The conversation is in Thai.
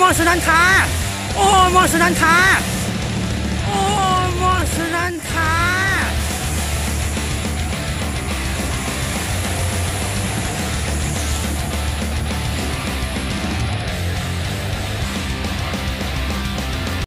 มอสุนันทา โอ้มอสุนันทา